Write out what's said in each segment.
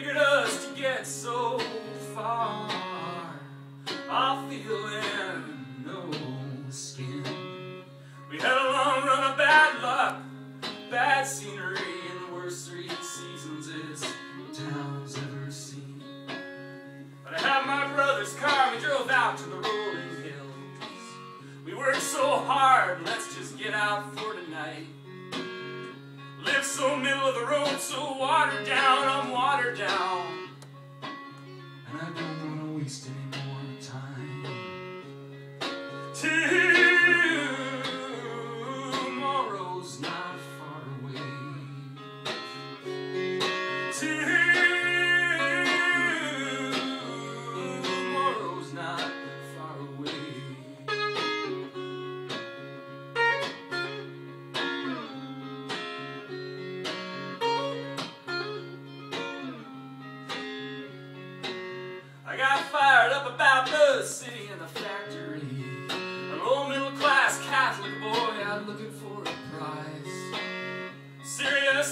figured us to get so far off feeling no skin. We had a long run of bad luck, bad scenery, and the worst three seasons this town's ever seen. But I had my brother's car, we drove out to the rolling hills. We worked so hard, let's just get out for tonight. Live so middle of the road, so watered down, I'm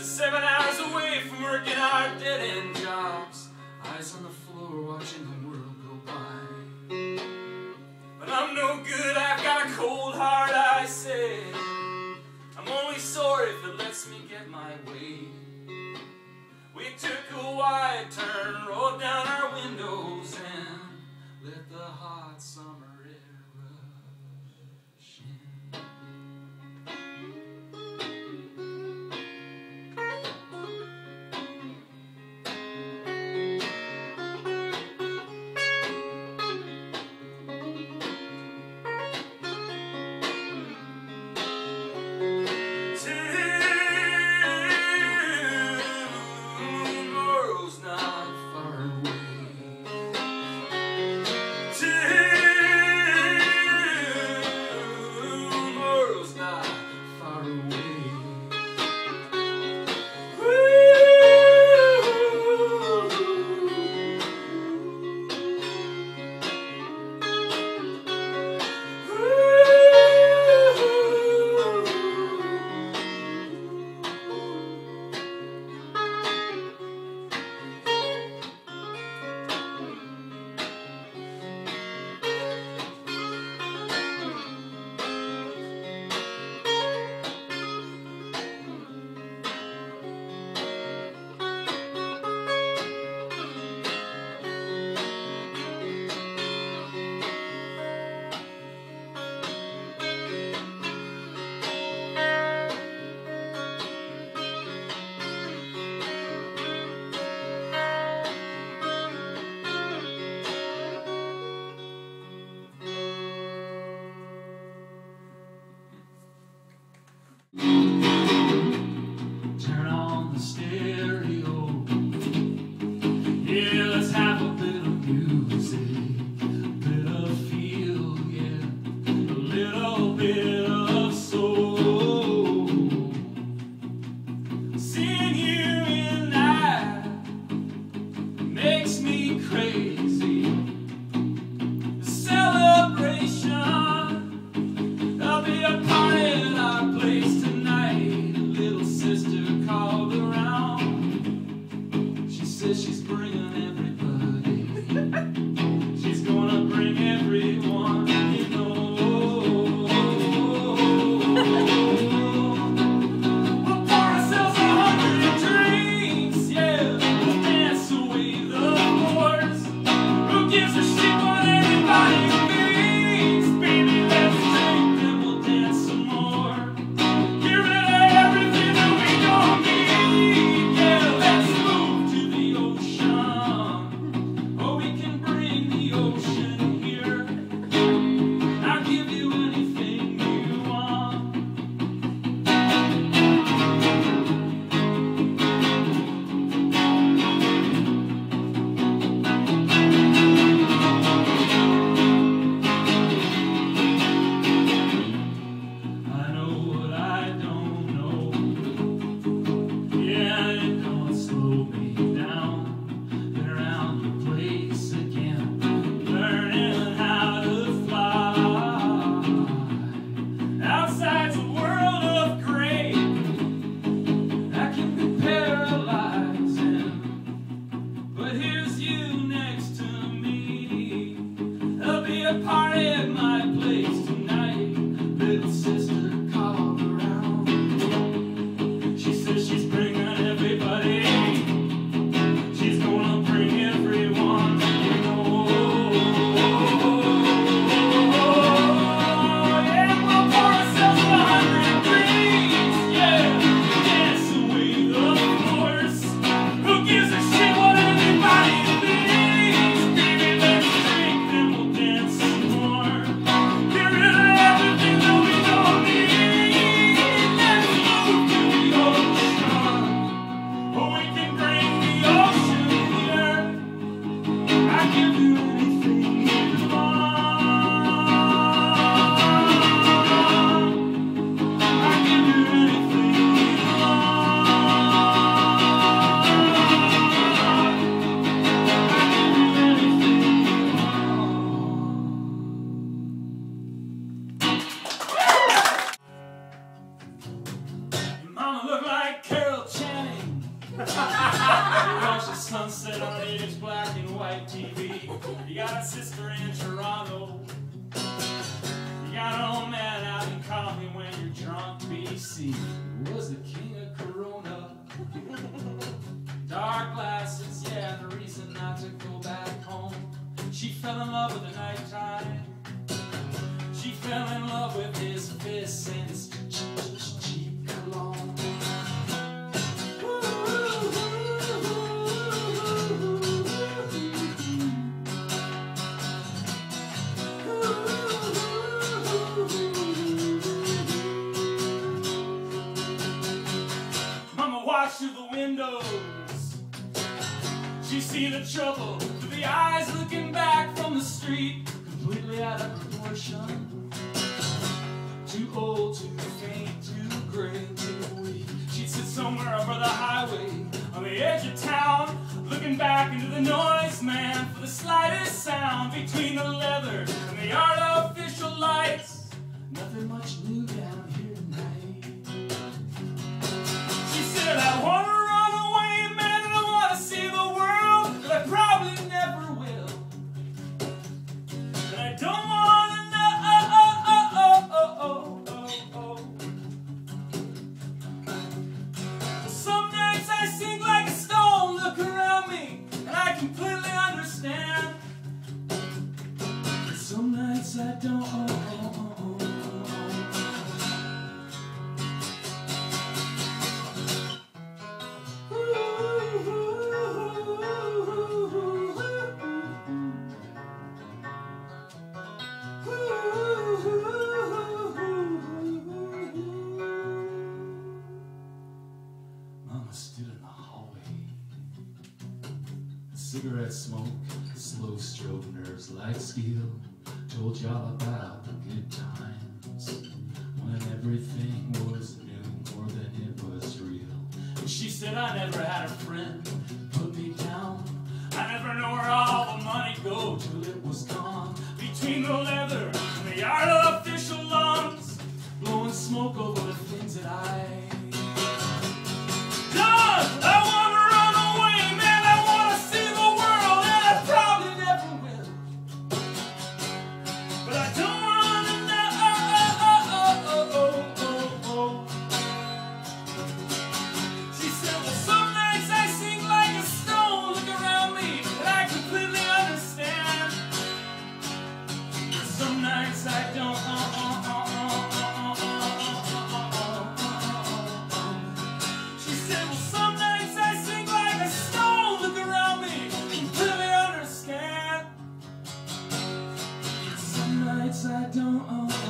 Is seven hours away from working our dead end jobs. Eyes on the floor watching the world go by. But I'm no good, I've got a cold heart, I say. I'm only sorry if it lets me get my way. We took a wide turn, far latest black and white TV. You got a sister in Toronto. You got an old man out in me when you're drunk, BC. See the trouble through the eyes looking back from the street, completely out of proportion. Too old, too faint, too gray, too weak. She'd sit somewhere over the highway on the edge of town, looking back into the noise, man, for the slightest sound between the leather and the artificial lights. Nothing much new down understand. Some nights I don't. Like steel. Told y'all about the good times when everything was new more than it was real. And she said I never had a friend I don't own.